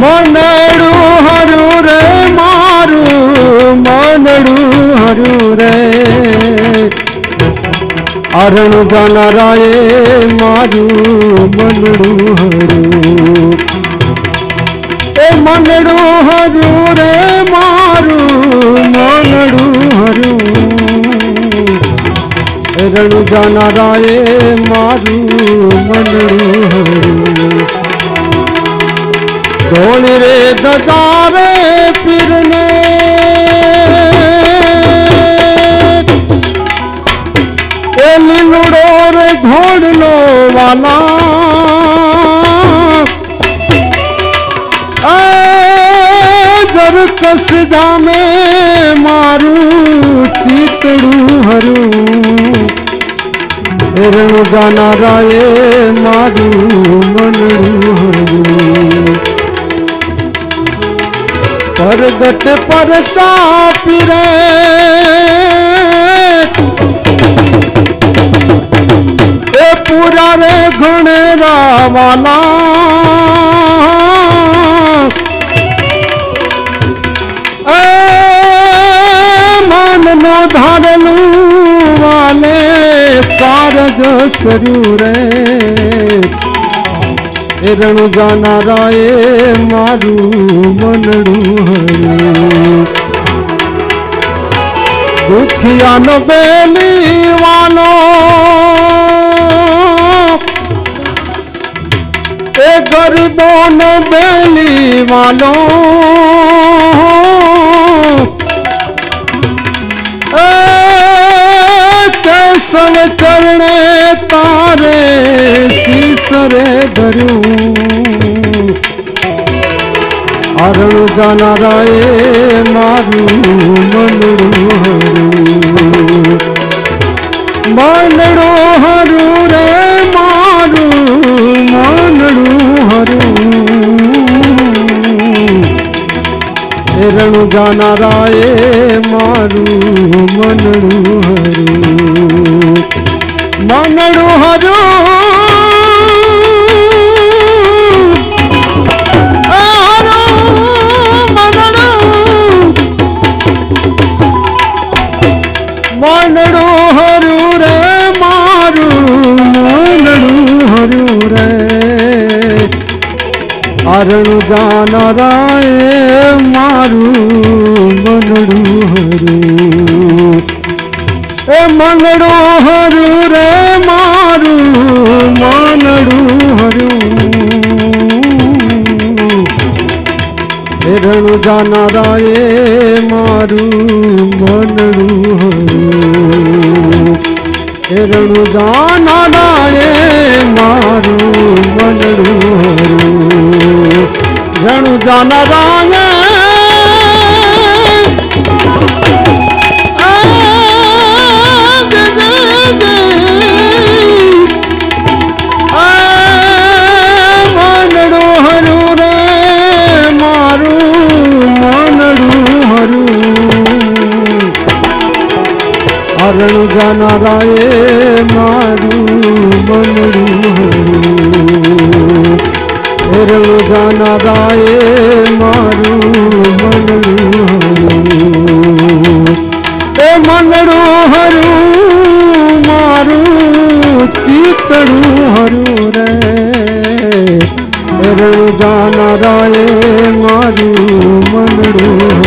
મનડું હરું રે, મારું મનડું હરું રે. અરણ જાનારાએ મારું મનડું હરું. એ મનડું હરું રે, મારું મનડું હરું. રણ જાનારાએ મારું મનડું હરું. ધોળી રે દજારે પીરને. એ લીલુડો રે ઘોડલો વાલા. જર કસ જામે મારું ચિતડું હરું. રણ એ મારું મનડું હરું. પરગટ પર ચાપી રે. એ પૂરા રે ઘણે રાવાલા એ માન નો ધારેલું વાલે કારજ સર્યું રે. એ જાનારા એ મારું મનડું હરું દુખિયાનો બેલી વાલો એ ગરીબોનો બેલી વાલો એ ચરણે તારે શીસરે ધર્યું. અરણ જાનારાએ મારું મનડું હરું. મનડું હરું રે મારું મનડું હરું. એ રણુ જાનારાએ મારું મનડું હરું. મનડું હરું અરણું જાનરાએ મારું મનડું હરું. એ મનડું હરું રે, મારું મનડું હરું. એ રણુ જાનારાએ મારું મનડું હરું. એ રણુ જાનારાએ મારું મનડું રણુ જાનારાએ આ જય જાનારાએ મારું મનડું. એ મનડું હરું મારું ચિતડું હરું રે. રણ જાનારાએ મારું મનડું.